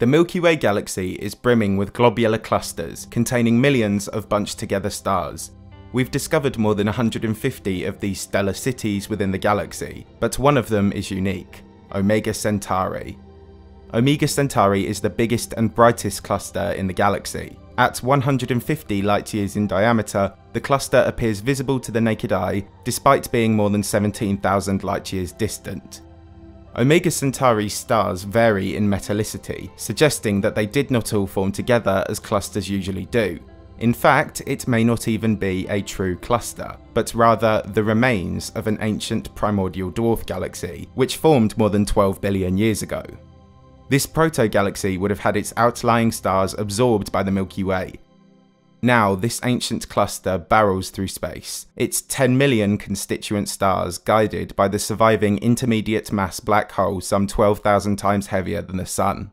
The Milky Way galaxy is brimming with globular clusters containing millions of bunched together stars. We've discovered more than 150 of these stellar cities within the galaxy, but one of them is unique Omega Centauri. Omega Centauri is the biggest and brightest cluster in the galaxy. At 150 light years in diameter, the cluster appears visible to the naked eye despite being more than 17,000 light years distant. Omega Centauri's stars vary in metallicity, suggesting that they did not all form together as clusters usually do. In fact, it may not even be a true cluster, but rather the remains of an ancient primordial dwarf galaxy, which formed more than 12 billion years ago. This proto-galaxy would have had its outlying stars absorbed by the Milky Way, now, this ancient cluster barrels through space, its 10 million constituent stars guided by the surviving intermediate mass black hole some 12,000 times heavier than the Sun.